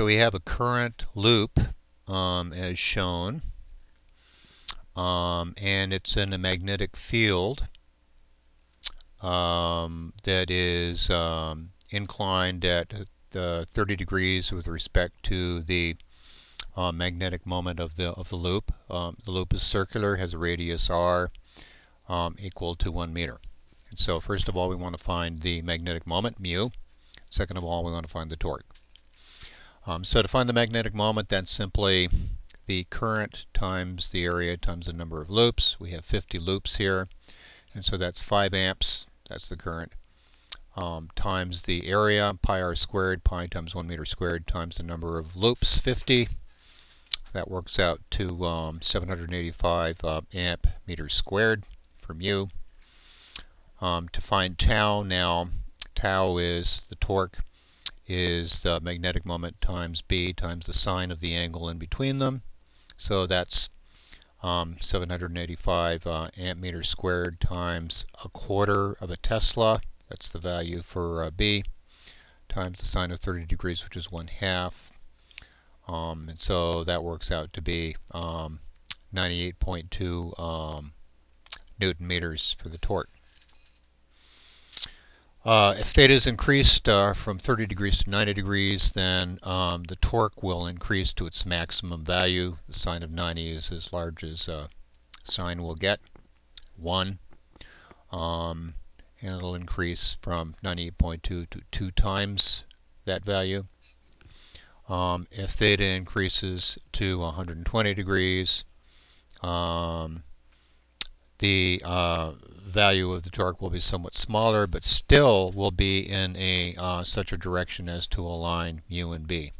So we have a current loop um, as shown um, and it's in a magnetic field um, that is um, inclined at uh, 30 degrees with respect to the uh, magnetic moment of the of the loop. Um, the loop is circular, has a radius r um, equal to one meter. And so first of all, we want to find the magnetic moment, mu. Second of all, we want to find the torque. Um, so to find the magnetic moment, that's simply the current times the area times the number of loops. We have 50 loops here, and so that's 5 amps, that's the current, um, times the area, pi r squared, pi times 1 meter squared, times the number of loops, 50. That works out to um, 785 uh, amp meters squared for mu. Um, to find tau now, tau is the torque is the magnetic moment times b times the sine of the angle in between them. So that's um, 785 uh, amp meters squared times a quarter of a Tesla. That's the value for uh, B times the sine of 30 degrees, which is one half. Um, and so that works out to be um, 98.2 um, newton meters for the torque. Uh, if theta is increased uh, from 30 degrees to 90 degrees, then um, the torque will increase to its maximum value. The sine of 90 is as large as uh, sine will get, 1. Um, and it'll increase from 98.2 to 2 times that value. Um, if theta increases to 120 degrees, um, the uh, value of the torque will be somewhat smaller, but still will be in a uh, such a direction as to align mu and b.